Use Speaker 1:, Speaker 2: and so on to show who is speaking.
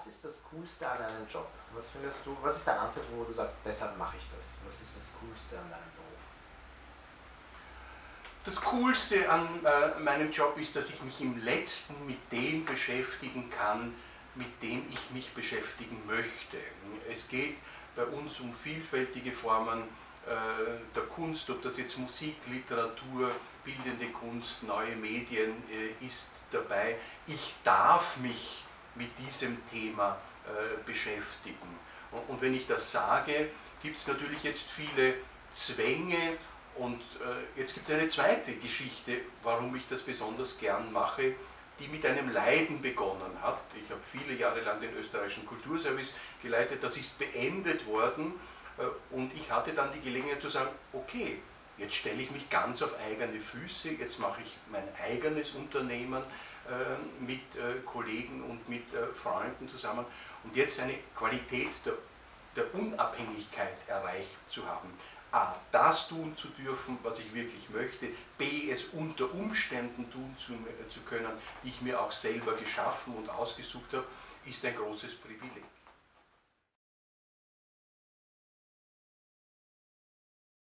Speaker 1: was ist das Coolste an deinem Job? Was findest du, was ist der Antrieb, wo du sagst, deshalb mache ich das? Was ist das Coolste an deinem Beruf?
Speaker 2: Das Coolste an äh, meinem Job ist, dass ich mich im letzten mit dem beschäftigen kann, mit dem ich mich beschäftigen möchte. Es geht bei uns um vielfältige Formen äh, der Kunst, ob das jetzt Musik, Literatur, bildende Kunst, neue Medien äh, ist dabei. Ich darf mich mit diesem Thema äh, beschäftigen. Und, wenn ich das sage, gibt es natürlich jetzt viele Zwänge und äh, jetzt gibt es eine zweite Geschichte, warum ich das besonders gern mache, die mit einem Leiden begonnen hat. Ich habe viele Jahre lang den österreichischen Kulturservice geleitet, das ist beendet worden äh, und ich hatte dann die Gelegenheit zu sagen, okay, jetzt stelle ich mich ganz auf eigene Füße, jetzt mache ich mein eigenes Unternehmen äh, mit äh, Kollegen und mit äh, Freunden zusammen und jetzt eine Qualität der, der Unabhängigkeit erreicht zu haben. A, das tun zu dürfen, was ich wirklich möchte, B, es unter Umständen tun zu, zu können, die ich mir auch selber geschaffen und ausgesucht habe, ist ein großes Privileg.